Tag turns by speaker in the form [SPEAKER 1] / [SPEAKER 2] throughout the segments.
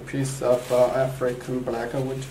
[SPEAKER 1] piece of uh, African blackwood.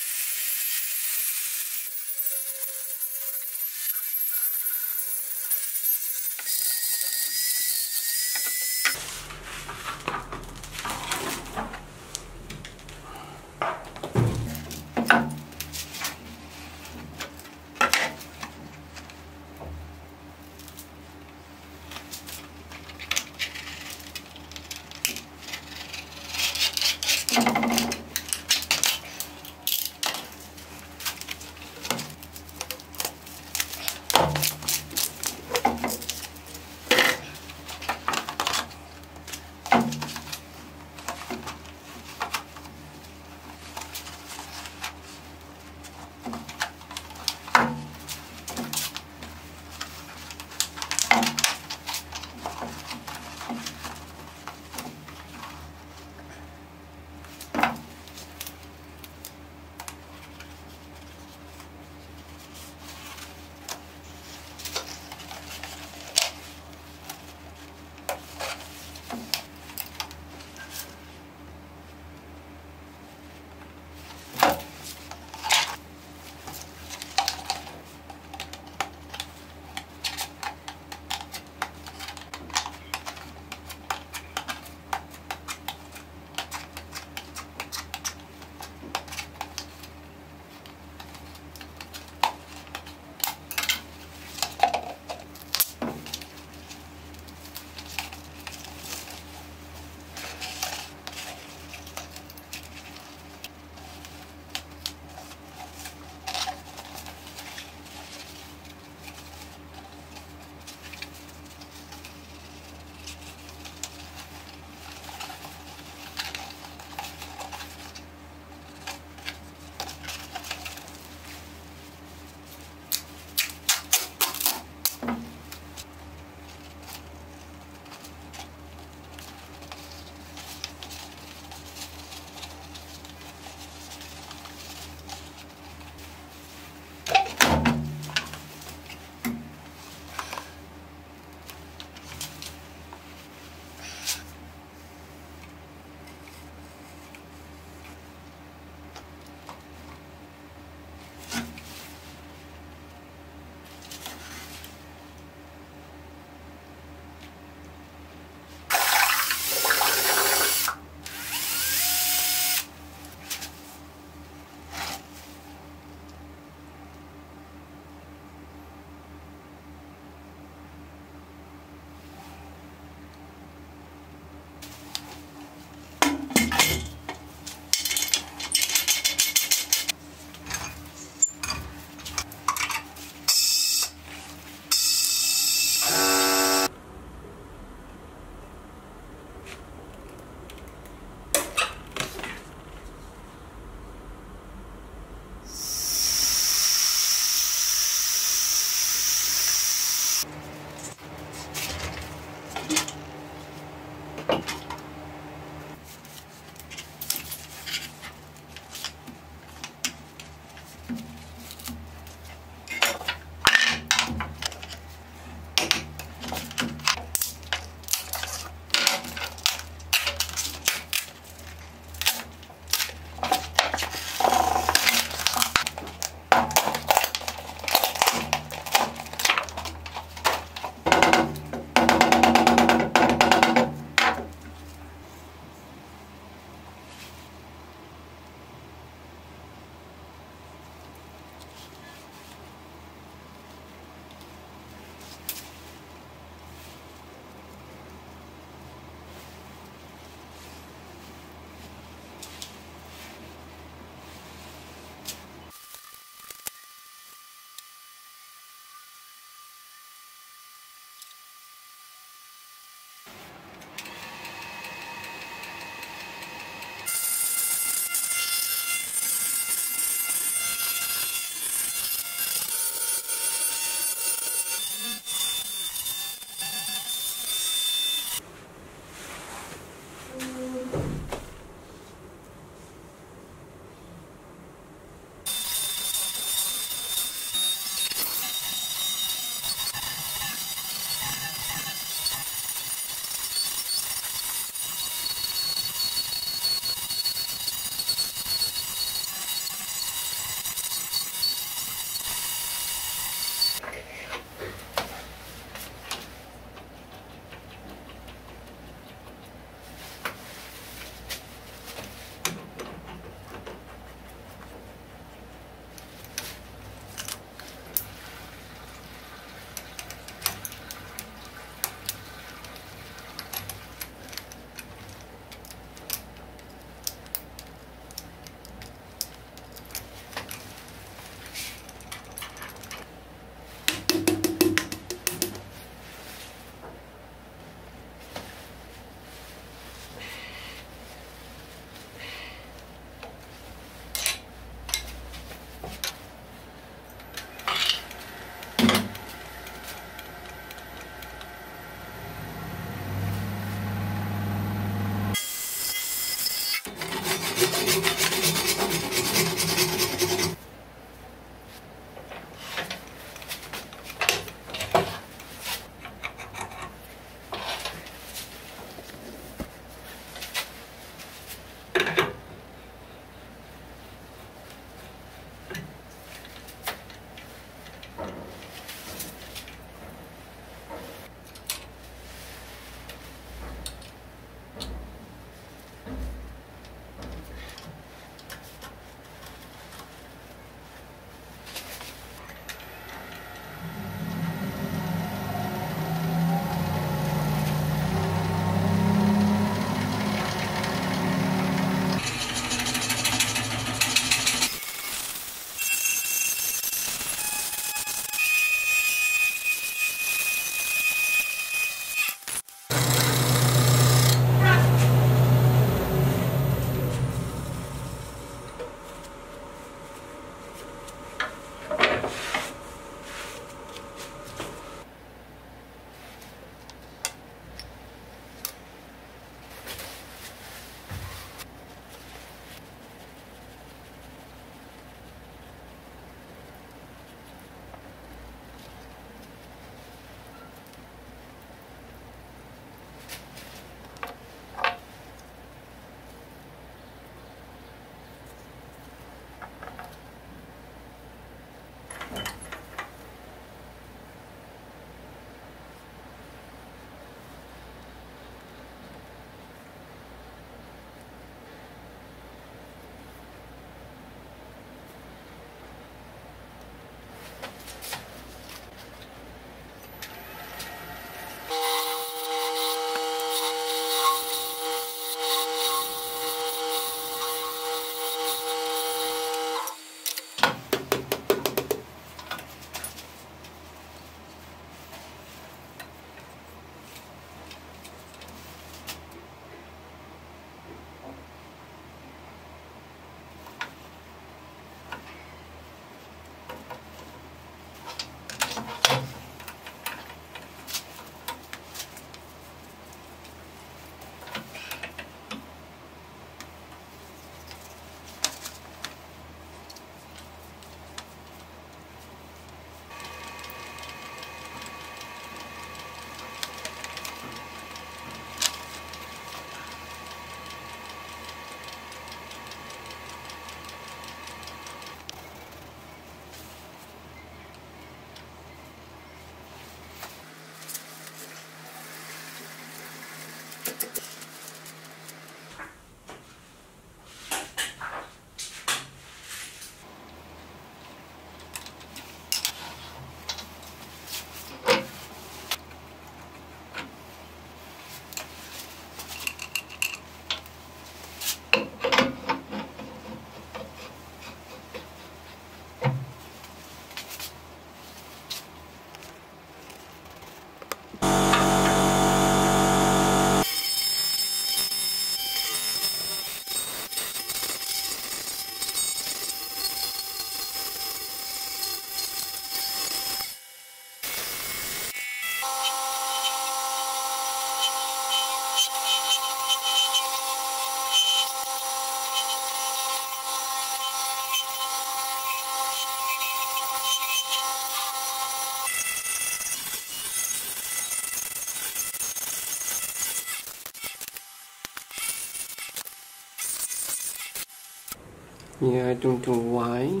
[SPEAKER 1] Yeah, I don't know why.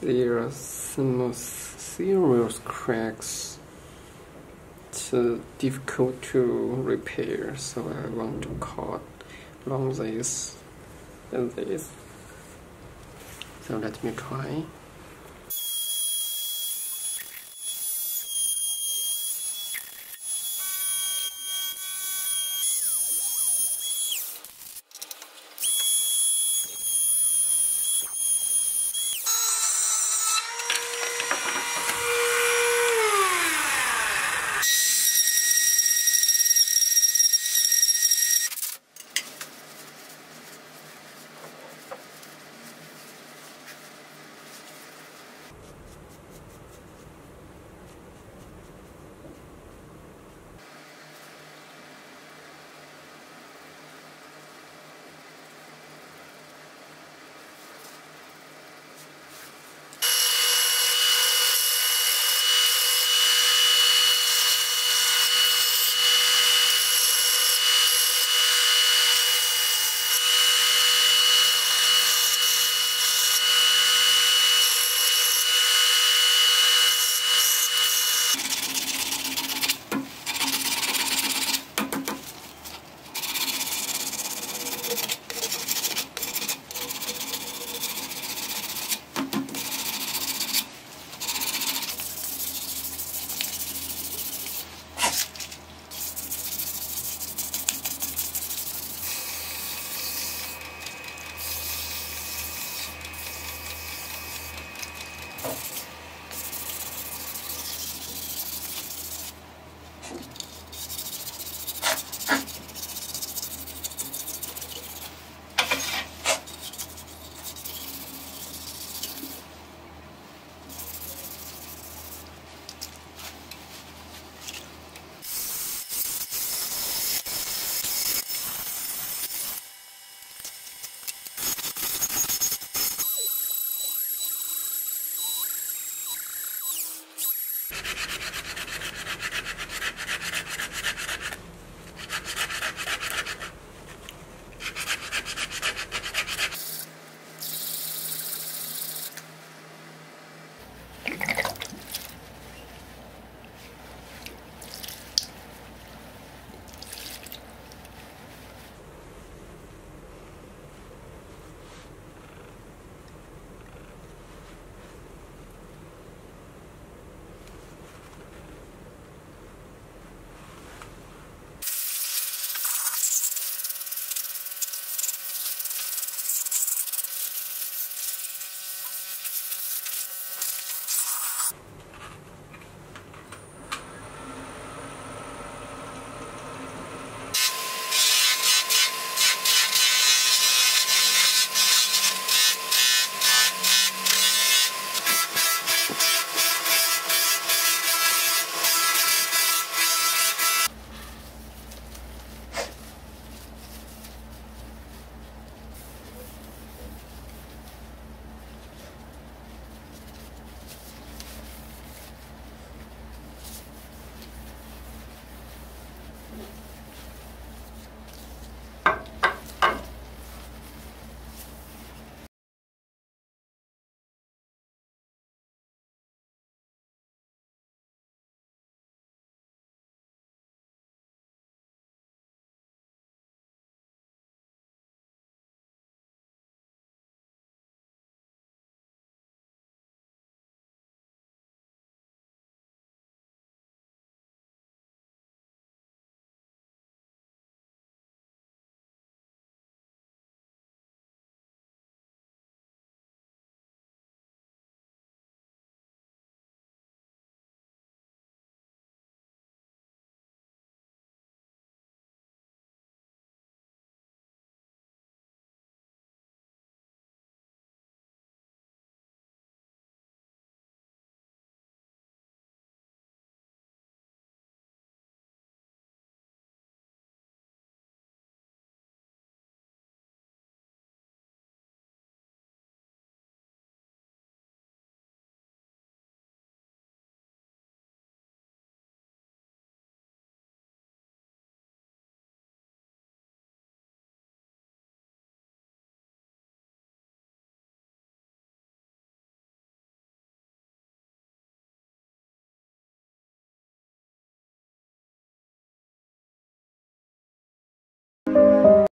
[SPEAKER 1] There are some serious cracks. It's uh, difficult to repair, so I want to cut along this and this. So let me try.